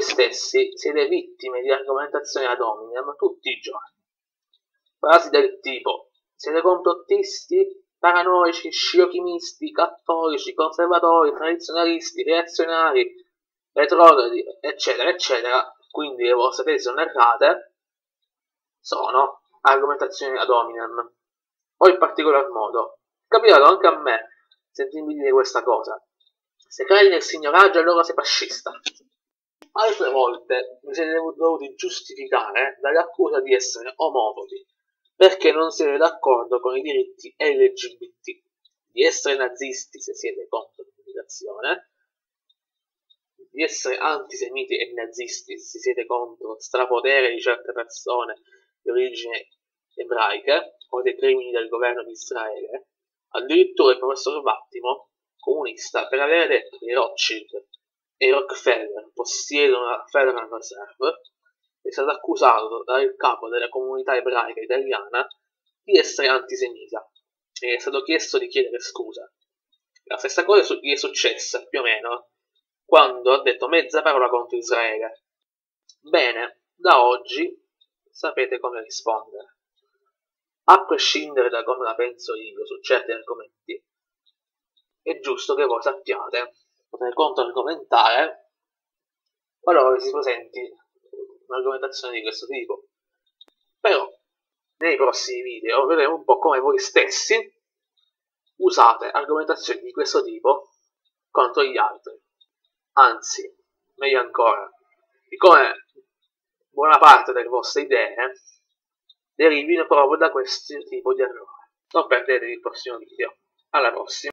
voi stessi siete vittime di argomentazioni ad hominem tutti i giorni. Frasi del tipo siete complottisti, paranoici, sciocchimisti, cattolici, conservatori, tradizionalisti, reazionari, retrogradi, eccetera, eccetera, quindi le vostre tesi sono errate, sono argomentazioni ad hominem. O in particolar modo, capitato anche a me sentirmi dire questa cosa. Se credi nel signoraggio allora sei fascista. Altre volte mi siete dovuti giustificare dall'accusa di essere omofobi perché non siete d'accordo con i diritti LGBT, di essere nazisti se siete contro l'immigrazione, di essere antisemiti e nazisti se siete contro strapotere di certe persone di origine ebraiche o dei crimini del governo di Israele, addirittura il professor Vattimo, comunista, per aver detto che Rothschild e Rockefeller possiedono la Federal Reserve, è stato accusato dal capo della comunità ebraica italiana di essere antisemita e è stato chiesto di chiedere scusa. La stessa cosa gli è successa, più o meno, quando ha detto mezza parola contro Israele. Bene, da oggi sapete come rispondere. A prescindere da come la penso io su certi argomenti, è giusto che voi sappiate poter controargomentare qualora vi si presenti un'argomentazione di questo tipo. Però nei prossimi video vedremo un po' come voi stessi usate argomentazioni di questo tipo contro gli altri. Anzi, meglio ancora, di come buona parte delle vostre idee derivino proprio da questo tipo di errore. Non perdetevi il prossimo video. Alla prossima!